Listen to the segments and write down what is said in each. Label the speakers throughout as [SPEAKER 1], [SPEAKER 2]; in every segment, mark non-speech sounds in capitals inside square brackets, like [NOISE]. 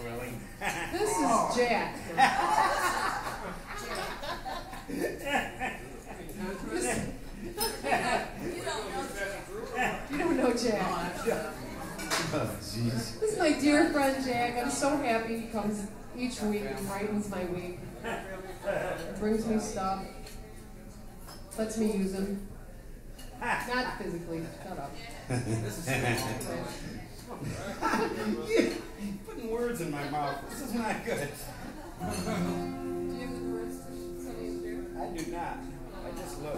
[SPEAKER 1] thrilling.
[SPEAKER 2] This is Jack. you don't know Jack.
[SPEAKER 1] Oh, jeez.
[SPEAKER 2] This is my dear friend Jack. I'm so happy he comes each week and brightens my week. Brings me stuff. Lets me use him. Not physically. Shut up. [LAUGHS]
[SPEAKER 1] You're putting words in my mouth. This is not good.
[SPEAKER 2] Do you have the words to somebody in here?
[SPEAKER 1] I do not. I just look.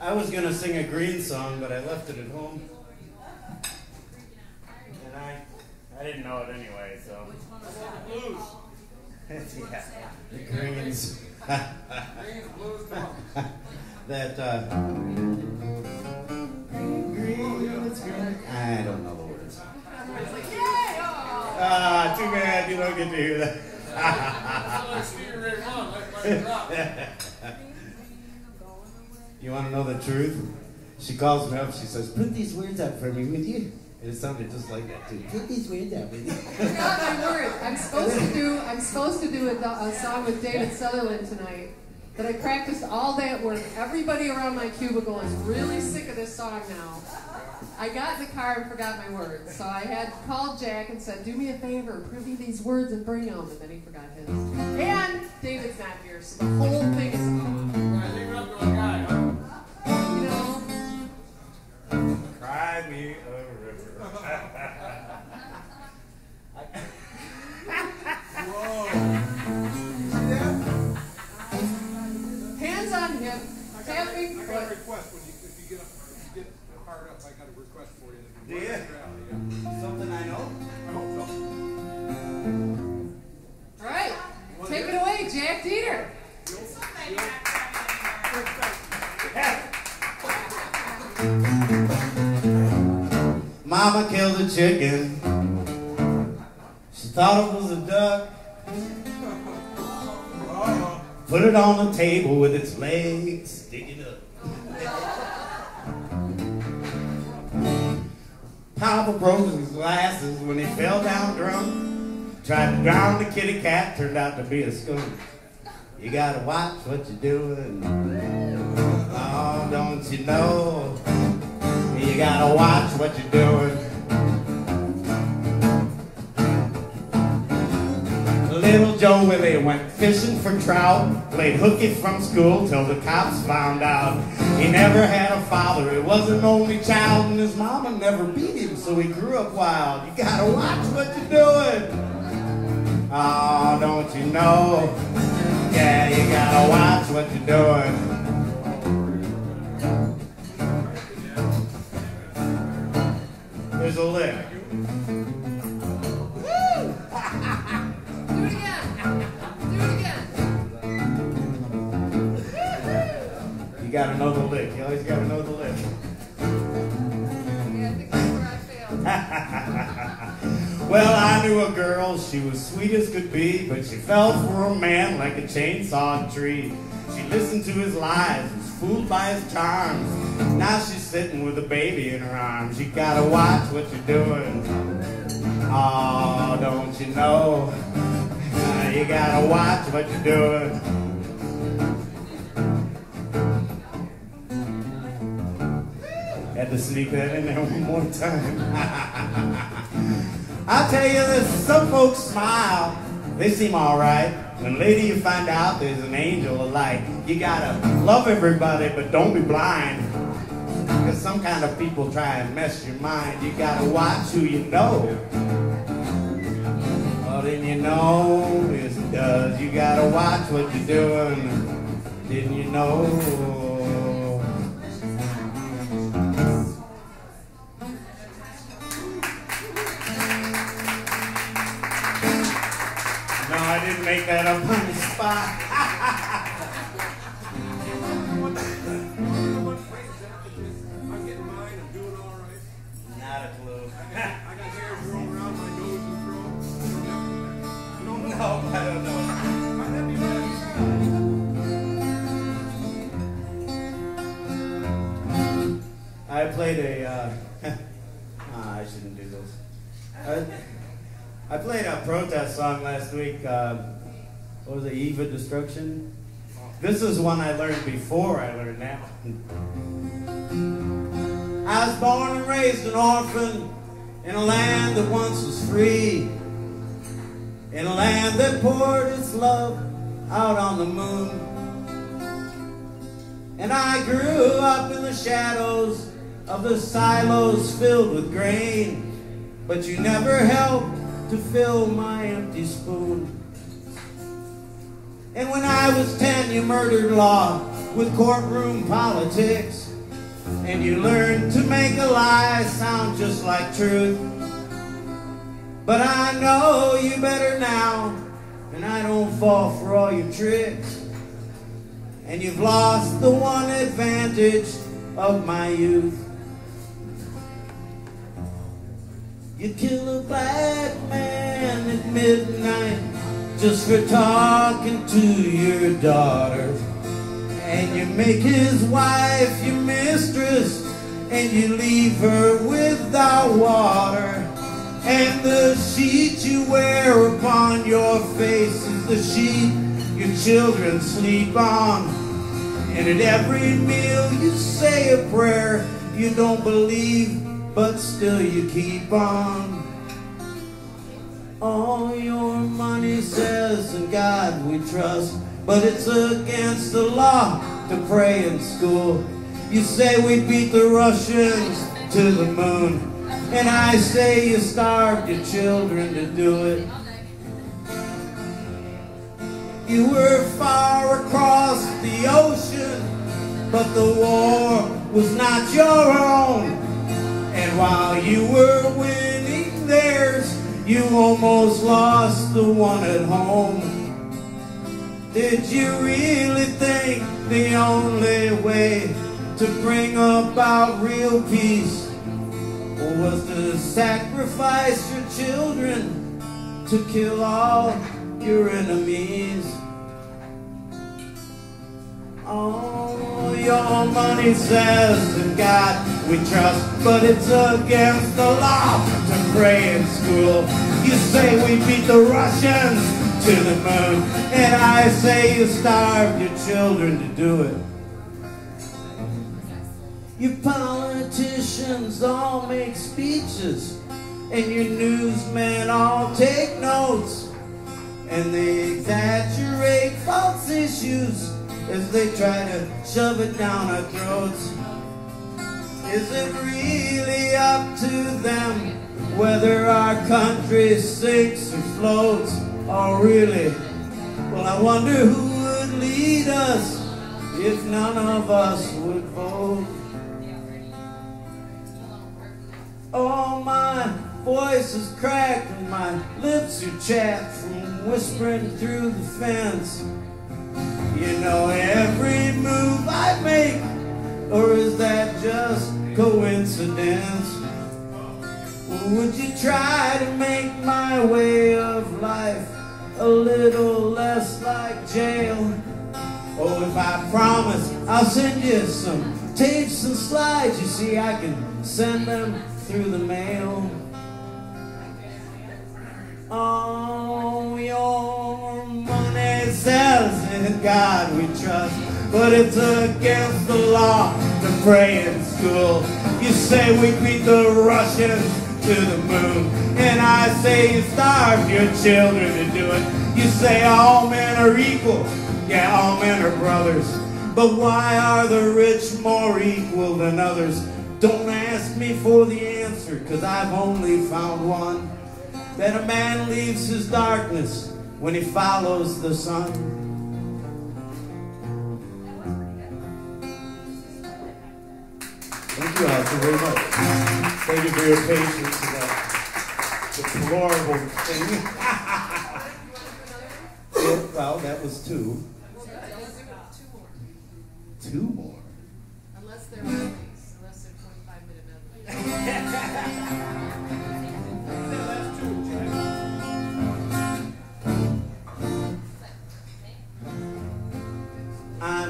[SPEAKER 1] I was gonna sing a green song, but I left it at home. And I I didn't know it anyway, so. Blues. yeah. The greens. [LAUGHS] greens, blues, [LAUGHS] that uh I don't know the words. Ah, too bad you don't get to hear that. [LAUGHS] you want to know the truth? She calls me up. She says, "Put these words up for me, would you?" And it sounded just like that too. Put these words up, would you?
[SPEAKER 2] Forgot my words. I'm supposed to do. I'm supposed to do a, a song with David Sutherland tonight. But I practiced all day at work. Everybody around my cubicle is really sick of this song now. I got in the car and forgot my words. So I had called Jack and said, "Do me a favor, prove me these words and bring them." And then he forgot his. And David's not here, so the whole thing is off. You know.
[SPEAKER 1] Cry me
[SPEAKER 3] request when you, if you get, up- if you get hard up, I got a request for you.
[SPEAKER 1] Do you?
[SPEAKER 3] Yeah.
[SPEAKER 1] Something I know.
[SPEAKER 3] I hope so.
[SPEAKER 2] All right, take it away, Jack Deater.
[SPEAKER 1] Mama killed a chicken. She thought it was a duck. [LAUGHS] Uh-huh. Put it on the table with its legs sticking up. Papa broke his glasses when he fell down drunk. Tried to drown the kitty cat, turned out to be a skunk. You gotta watch what you're doing. Oh, don't you know? You gotta watch what you're doing. Little Joe Willie went fishing for trout, played hooky from school till the cops found out. He never had a father, he was an only child, and his mama never beat him, so he grew up wild. You gotta watch what you're doing. Oh, don't you know? Yeah, you gotta watch what you're doing. There's a lick. Gotta know the lick. You always gotta know the lick.
[SPEAKER 2] Yeah, that's [LAUGHS] where I failed.
[SPEAKER 1] Well, I knew a girl, she was sweet as could be, but she fell for a man like a chainsaw tree. She listened to his lies, was fooled by his charms. Now she's sitting with a baby in her arms. You gotta watch what you're doing. Oh, don't you know? Uh, You gotta watch what you're doing. Had to sneak that in there one more time. [LAUGHS] I tell you this, some folks smile, they seem alright. When later you find out there's an angel light, you gotta love everybody, but don't be blind. Because some kind of people try and mess your mind. You gotta watch who you know. Well, then you know, it does. You gotta watch what you're doing. Didn't you know? I played a uh, [LAUGHS] Ah, I shouldn't do this. I, I played a protest song last week. Uh, what was it? Eve of Destruction. This is one I learned before I learned that one. I was born and raised an orphan in a land that once was free. In a land that poured its love out on the moon. And I grew up in the shadows of the silos filled with grain. But you never helped to fill my empty spoon. And when I was ten, you murdered law with courtroom politics. And you learned to make a lie sound just like truth. But I know you better now, and I don't fall for all your tricks. And you've lost the one advantage of my youth. You kill a black man at midnight just for talking to your daughter. And you make his wife your mistress, and you leave her without water. And the sheet you wear upon your face is the sheet your children sleep on. And at every meal you say a prayer you don't believe, but still you keep on. All your money says in God we trust, but it's against the law to pray in school. You say we beat the Russians to the moon, and I say you starved your children to do it. You were far across the ocean, but the war was not your own. And while you were winning theirs, you almost lost the one at home. Did you really think the only way to bring about real peace was to sacrifice your children to kill all your enemies? Oh, your money says in God we trust, but it's against the law to pray in school. You say we beat the Russians to the moon, and I say you starved your children to do it. You politicians all make speeches, and your newsmen all take notes, and they exaggerate false issues as they try to shove it down our throats. Is it really up to them whether our country sinks or floats? Oh, really? Well, I wonder who would lead us if none of us would vote. Oh, my voice is cracked and my lips are chapped from whispering through the fence. You know Would you try to make my way of life a little less like jail? Oh, if I promise, I'll send you some tapes and slides. You see, I can send them through the mail. Oh, your money says in God we trust, but it's against the law to pray in school. You say we beat the Russians to the moon, and I say you starve your children to do it. You say all men are equal, yeah, all men are brothers. But why are the rich more equal than others? Don't ask me for the answer, cause I've only found one that a man leaves his darkness when he follows the sun. Thank you very much. Thank you for your patience with uh, that deplorable thing. [LAUGHS] Well, that was. Two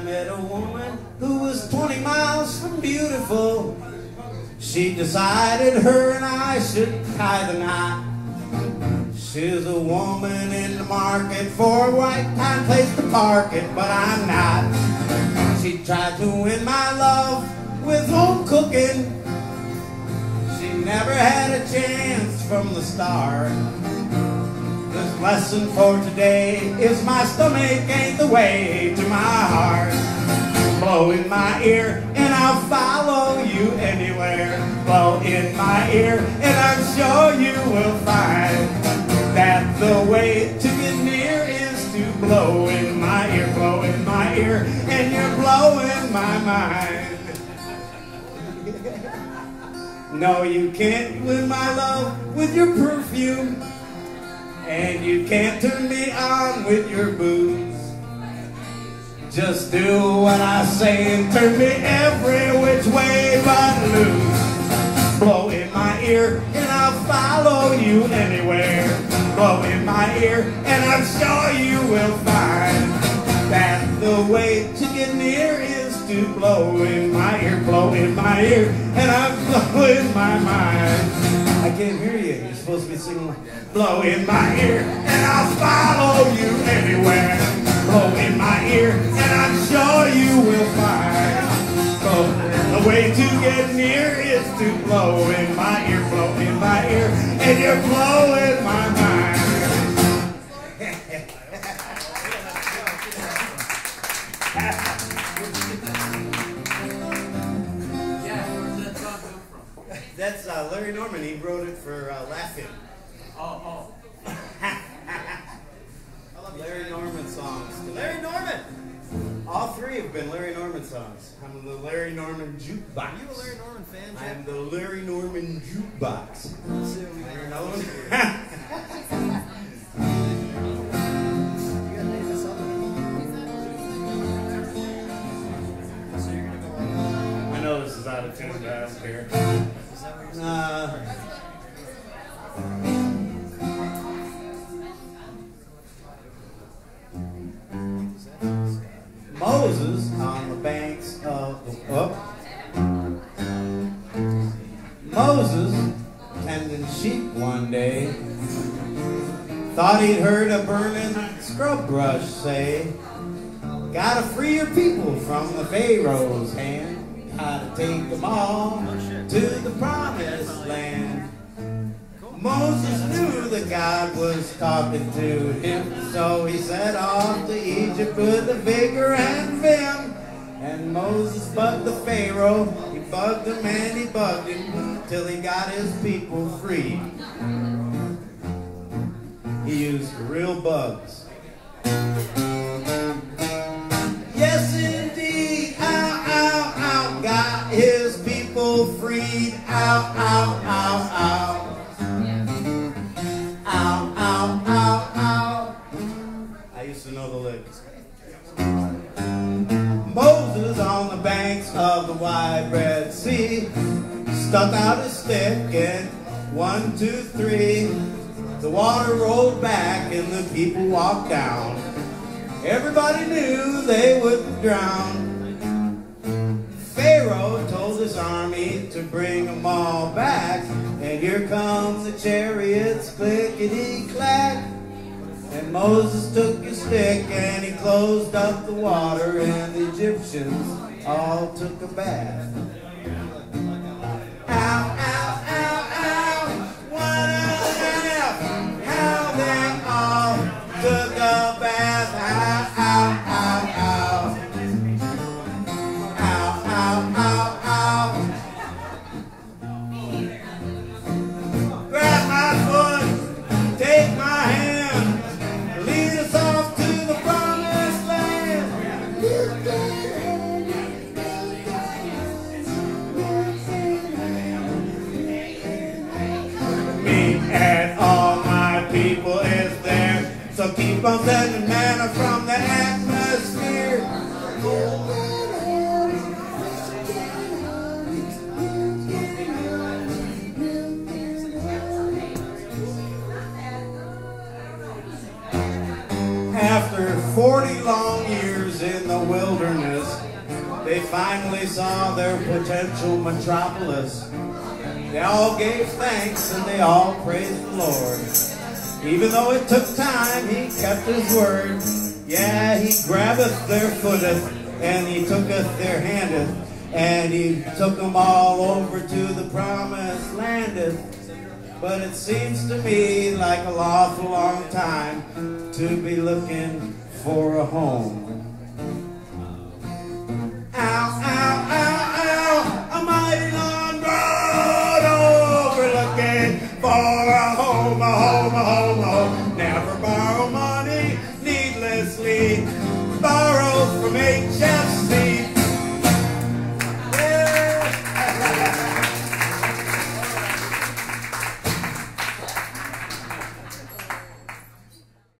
[SPEAKER 1] met a woman who was 20 miles from beautiful. She decided her and I should tie the knot. She's a woman in the market for a white time place to park it, but I'm not. She tried to win my love with home cooking. She never had a chance from the start. Lesson for today is my stomach ain't the way to my heart. Blow in my ear and I'll follow you anywhere. Blow in my ear and I'm sure you will find that the way to get near is to blow in my ear, blow in my ear, and you're blowing my mind. [LAUGHS] No, you can't win my love with your perfume. And you can't turn me on with your booze. Just do what I say and turn me every which way but loose. Blow in my ear and I'll follow you anywhere. Blow in my ear and I'm sure you will find that the way to get near is to blow in my ear, blow in my ear, and I'm blowing my mind. I can't hear you. You're supposed to be singing. Blow in my ear, and I'll follow you anywhere. Blow in my ear, and I'm sure you will find. So the way to get near is to blow in my ear, blow in my ear, and you're blowing my mind. [LAUGHS]
[SPEAKER 3] Yeah, where's that song come from?
[SPEAKER 1] That's uh, Larry Norman. He wrote it for uh, Laughing.
[SPEAKER 3] Oh,
[SPEAKER 1] Larry Norman songs. Larry Norman! All three have been Larry Norman songs. I'm the Larry Norman jukebox.
[SPEAKER 4] Are you a Larry Norman fan?
[SPEAKER 1] I'm the Larry Norman jukebox.
[SPEAKER 4] Let's see what we [LAUGHS]
[SPEAKER 1] Moses on the banks of the oh. Moses tending sheep one day thought he'd heard a burning scrub brush say, "Gotta free your people from the Pharaoh's hand. Gotta take them all to the promised land." Moses knew that God was talking to him, so he set off to Egypt with a vigor and vim. And Moses bugged the Pharaoh, he bugged him and he bugged him till he got his people free. He used real bugs. Yes, indeed, ow, ow, ow, got his people freed. Ow, ow, ow. Ow, Moses on the banks of the wide Red Sea stuck out his stick and one, two, three. The water rolled back and the people walked down. Everybody knew they would drown. Pharaoh told his army to bring them all back. And here comes the chariots, clickety clack. And Moses took his stick and he closed up the water, and the Egyptians all took a bath. After 40 long years in the wilderness, they finally saw their potential metropolis, they all gave thanks and they all praised the Lord. Even though it took time, he kept his word. Yeah, he grabbeth their footeth, and he tooketh their handeth, and he took them all over to the promised landeth. But it seems to me like a lawful long time to be looking for a home.